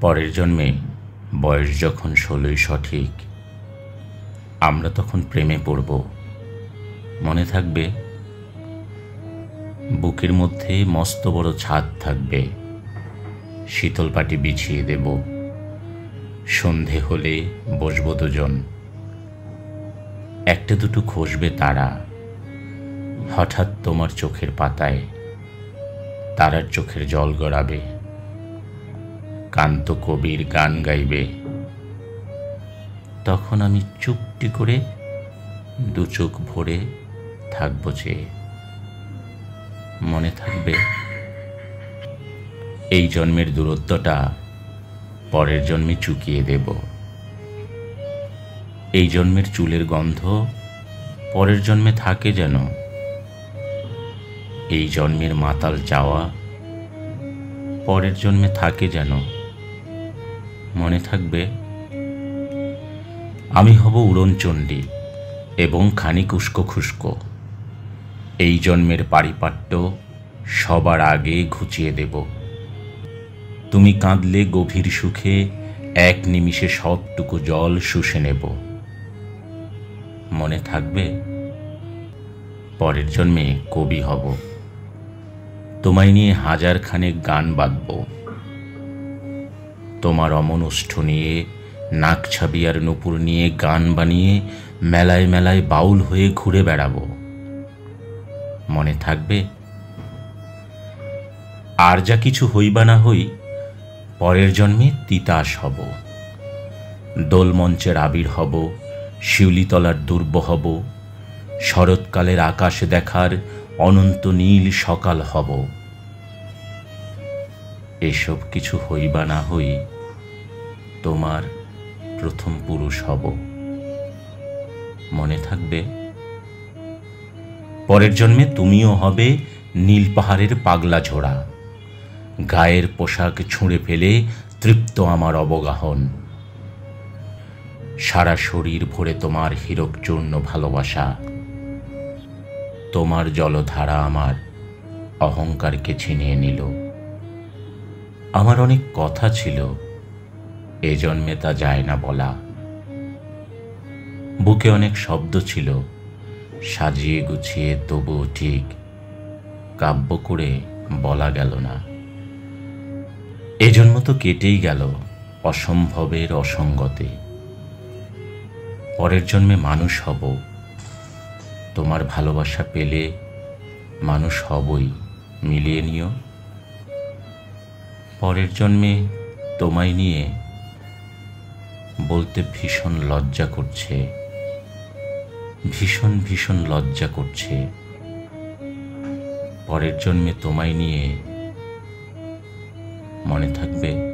পরের জন্মে বয়স যখন ষোলোই সঠিক, আমরা তখন প্রেমে পড়ব। মনে থাকবে, বুকের মধ্যে মস্ত বড় ছাদ থাকবে শীতল পাটি বিছিয়ে দেব। সন্ধে হলে বসবো দুজন। একটা দুটো খসবে তারা। হঠাৎ তোমার চোখের পাতায়, তারার চোখের জল গড়াবে। কান্ত কবির গান গাইবে। তখন আমি চুপটি করে দু চোখ ভরে থাকব চেয়ে মনে থাকবে, এই জন্মের দূরত্বটা পরের জন্মে চুকিয়ে দেব। এই জন্মের চুলের গন্ধ পরের জন্মে থাকে যেন। এই জন্মের মাতাল চাওয়া পরের জন্মে থাকে যেন। মনে থাকবে, আমি হব উড়নচণ্ডী এবং খানিক উস্কো খুস্কো। এই জন্মের পারিপাট্য সবার আগে ঘুচিয়ে দেব। তুমি কাঁদলে গভীর সুখে, এক নিমিষে সবটুকু জল শুষে নেব। মনে থাকবে, পরের জন্মে কবি হব। তোমায় নিয়ে হাজার খানেক গান বাঁধব। তোমার অমনষ্ঠ নিয়ে নাকছাবি আর নুপুর নিয়ে গান বানিয়ে মেলায় মেলায় বাউল হয়ে ঘুরে বেড়াবো। মনে থাকবে, আর যা কিছু হইবা না হই, পরের জন্মে তিতাস হব। দোলমঞ্চের আবির হব, শিউলিতলার দুর্ব হব, শরৎকালের আকাশ দেখার অনন্ত নীল সকাল হব। এসব কিছু হইবা না হই, তোমার প্রথম পুরুষ হব। মনে থাকবে? পরের জন্মে তুমিও হবে নীল পাহাড়ের পাগলা ঝোড়া। গায়ের পোশাক ছুঁড়ে ফেলে তৃপ্ত আমার অবগাহন। সারা শরীর ভরে তোমার হীরকচূর্ণ ভালোবাসা। তোমার জলধারা আমার অহংকারকে ছিনিয়ে নিল। আমার অনেক কথা ছিল। এ জন্মে তা যায় না বলা। বুকে অনেক শব্দ ছিল। সাজিয়ে গুছিয়ে তবুও ঠিক। কাব্য করে বলা গেল না। এ জন্ম তো কেটেই গেল অসম্ভবের অসঙ্গতে। পরের জন্মে মানুষ হব। তোমার ভালোবাসা পেলে মানুষ হবই। মিলিয়ে নিও। পরের জন্মে তোমায় নিয়ে বলতে ভীষণ লজ্জা করছে, ভীষণ ভীষণ লজ্জা করছে। পরের জন্মে তোমায় নিয়ে মনে থাকবে